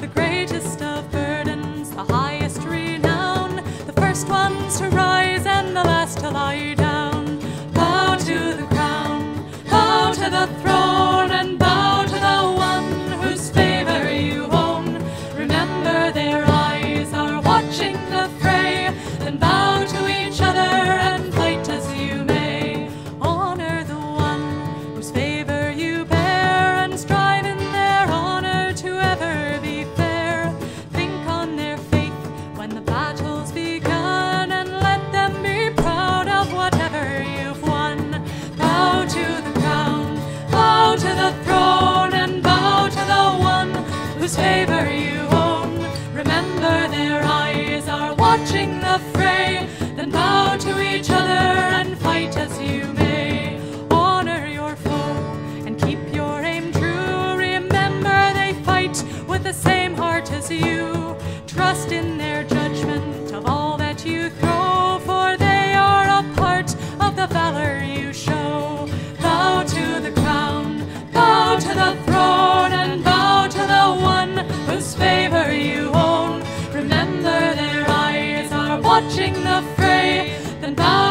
The greatest of burdens, the highest renown, the first ones to rise and the last to lie down. whose favor you own. Remember their eyes are watching the fray, then bow to each other and fight as you may. Honor your foe and keep your aim true. Remember they fight with the same heart as you. Trust in watching the fray, then bow.